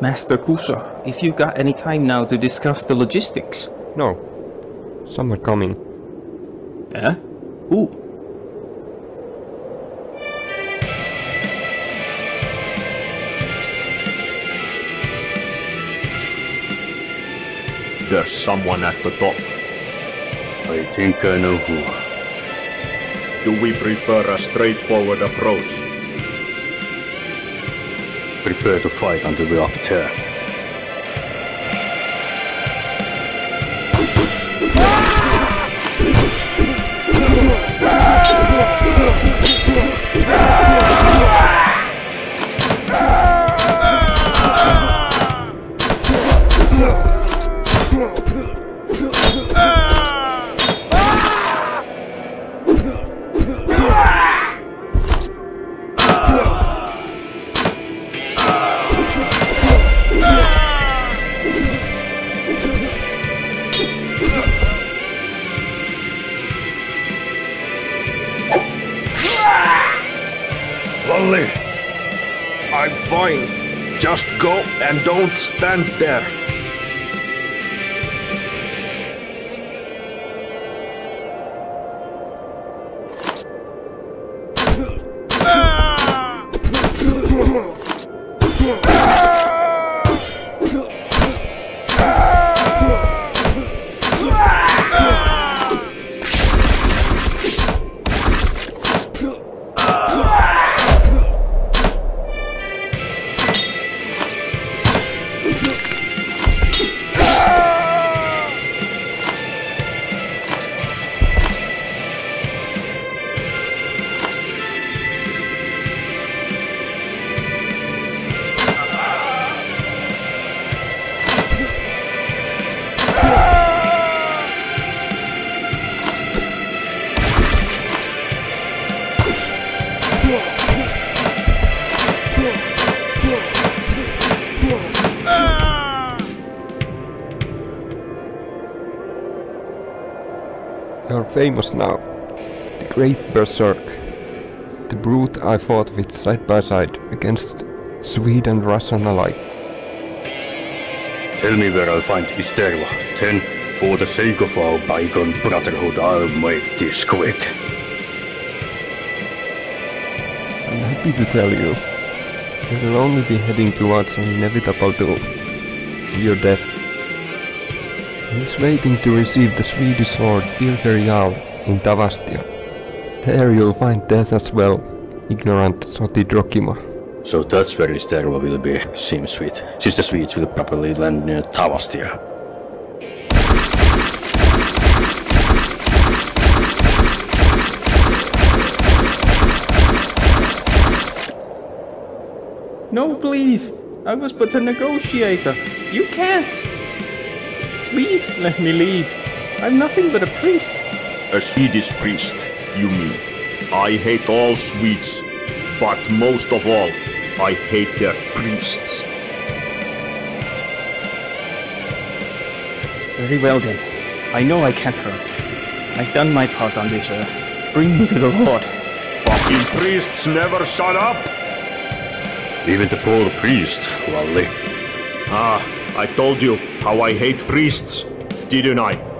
Master Kuso, if you've got any time now to discuss the logistics. No. Someone coming. Eh? Who? There's someone at the top. I think I know who. Do we prefer a straightforward approach? Prepare to fight until we're up I'm fine. Just go and don't stand there. You're famous now. The great Berserk. The brute I fought with side by side against Swede and Russian alike. Tell me where I'll find Isterva. Then, for the sake of our bygone brotherhood, I'll make this quick. I'm happy to tell you. We will only be heading towards an inevitable doom. Your death. He's waiting to receive the Swedish sword Ilgerial in Tavastia. There you'll find death as well, ignorant Sotidrokhima. So that's where his terror will be, seems sweet. Since the Swedes will probably land near Tavastia. No, please. I was but a negotiator. You can't. Please let me leave. I'm nothing but a priest. A Swedish priest, you mean? I hate all Swedes, but most of all, I hate their priests. Very well then. I know I can't hurt. I've done my part on this earth. Bring me to the Lord. Fucking priests never shut up! Even the poor priest, Wally. Ah, I told you how I hate priests, didn't I?